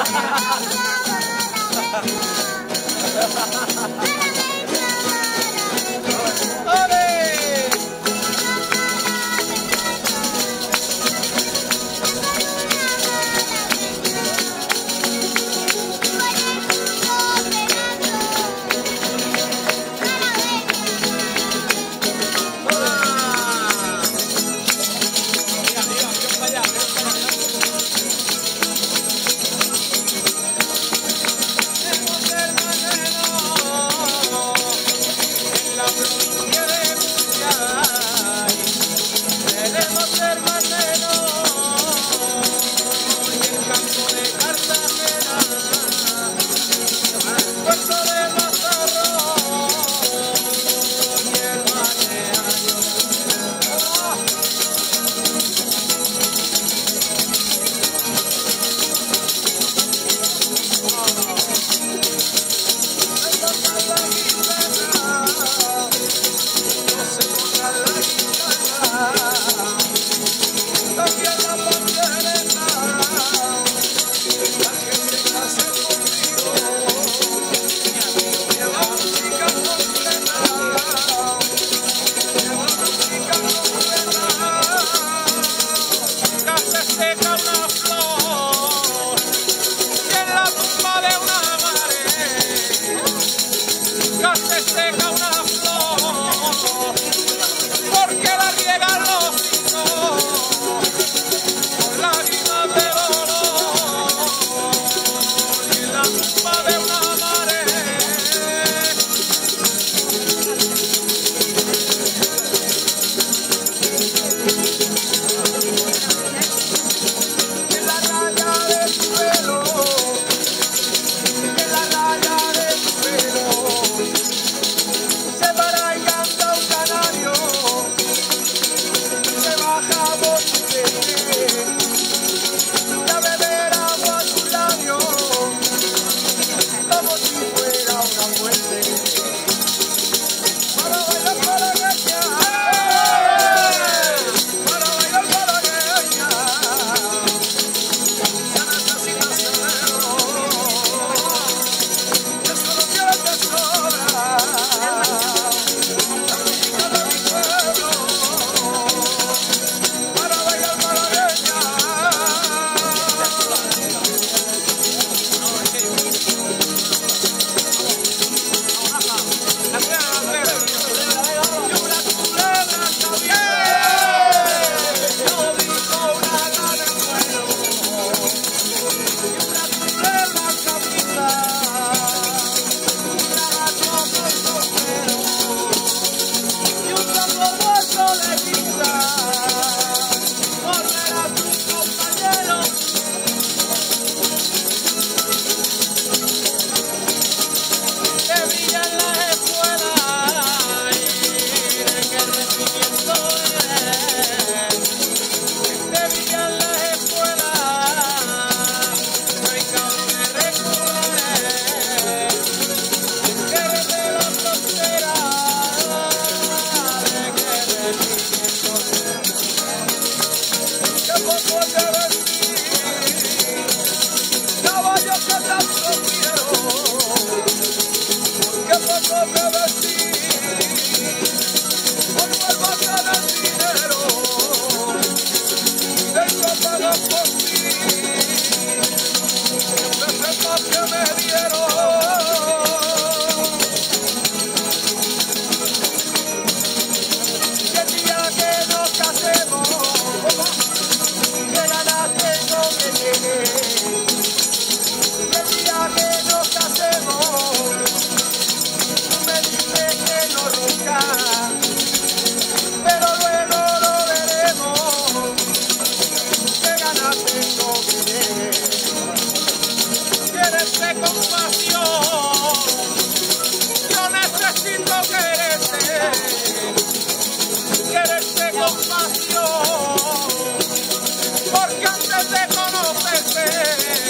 我要当主播我 acabou. Thank you. Pero luego lo veremos. Que ganaste conmigo. Quieres de compasión. yo necesito que eres. Quieres de compasión. Porque antes de conocerte.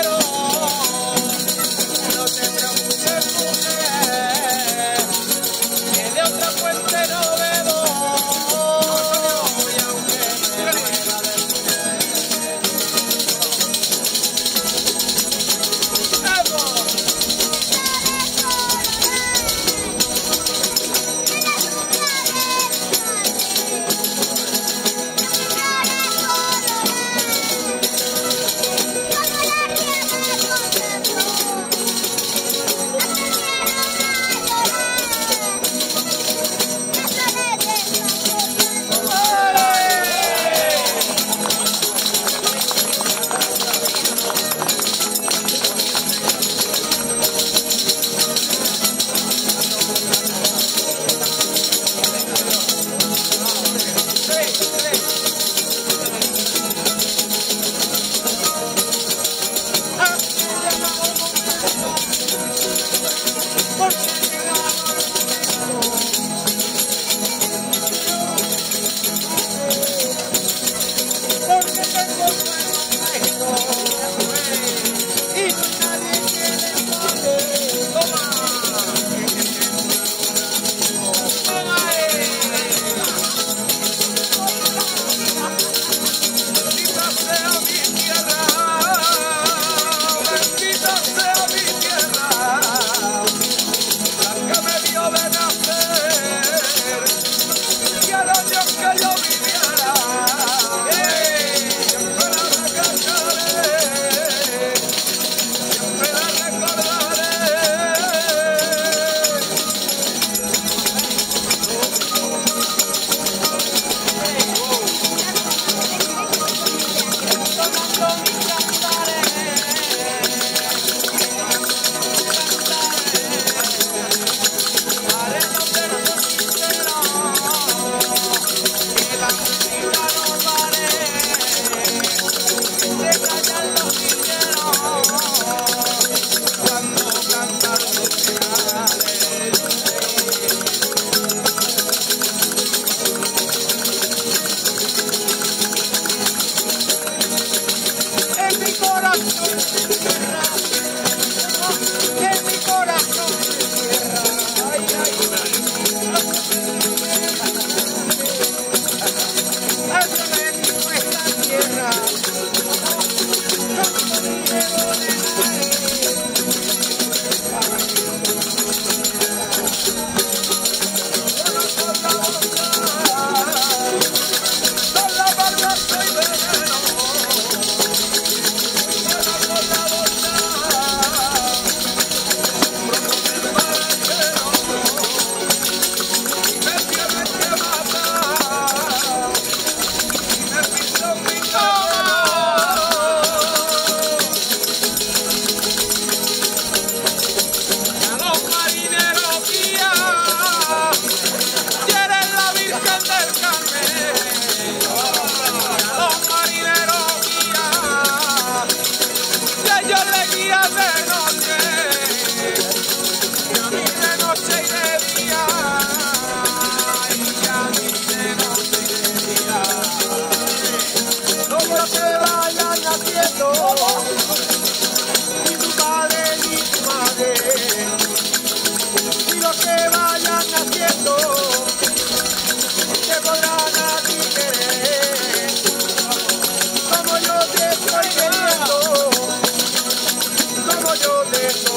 Que vayan haciendo, ni tu padre ni tu madre, ni los que vayan haciendo, te podrán a ti querer, como yo te estoy queriendo, como yo te estoy.